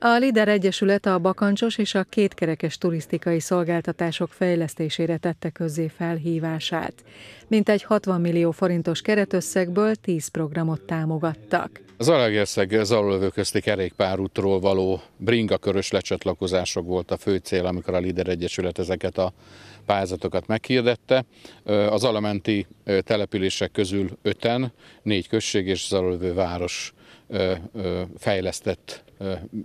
A Lider Egyesület a bakancsos és a kétkerekes turisztikai szolgáltatások fejlesztésére tette közzé felhívását. Mintegy 60 millió forintos keretösszegből 10 programot támogattak. Az Alagerszeg Zalolövő közti kerékpárútról való bringakörös lecsatlakozások volt a fő cél, amikor a Lider Egyesület ezeket a pályázatokat meghirdette. Az alamenti települések közül öten, négy község és Zalolövő város fejlesztett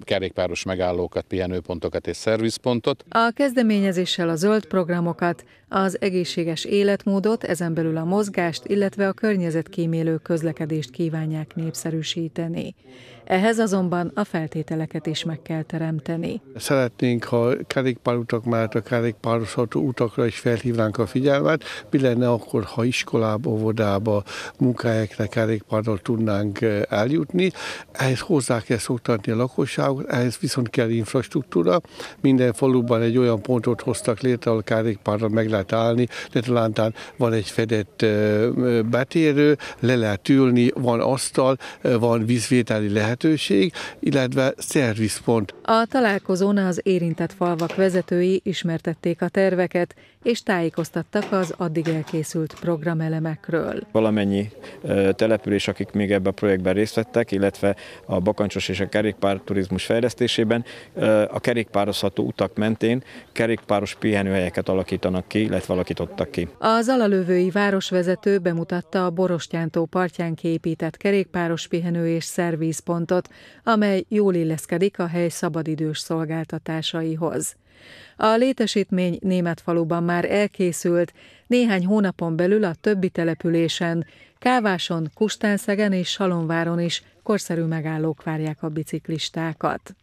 kerékpáros megállókat, pihenőpontokat és szervizpontot. A kezdeményezéssel a zöld programokat, az egészséges életmódot, ezen belül a mozgást, illetve a környezetkímélő közlekedést kívánják népszerűsíteni. Ehhez azonban a feltételeket is meg kell teremteni. Szeretnénk, ha kerékpárutak mellett a kerékpárosható utakra is felhívnánk a figyelmet. Mi lenne akkor, ha iskolába, óvodába, munkahelyekre kerékpárral tudnánk eljutni. Ehhez hozzá kell szoktatni a lakosságot, ehhez viszont kell infrastruktúra. Minden faluban egy olyan pontot hoztak létre, ahol kerékpárral meg lehet állni, de talán van egy fedett betérő, le lehet ülni, van asztal, van vízvételi lehetőség, illetve szervizpont. A találkozón az érintett falvak vezetői ismertették a terveket, és tájékoztattak az addig elkészült programelemekről. Valamennyi település, akik még ebben a projektben részt vettek, illetve a bakancsos és a kerékpárturizmus fejlesztésében a kerékpározható utak mentén kerékpáros pihenőhelyeket alakítanak ki, illetve alakítottak ki. Az alalövői városvezető bemutatta a Borostyántó partján kiépített kerékpáros pihenő és szervízpontot, amely jól illeszkedik a hely szabadidős szolgáltatásaihoz. A létesítmény német faluban már elkészült, néhány hónapon belül a többi településen, Káváson, Kustánszegen és Salonváron is korszerű megállók várják a biciklistákat.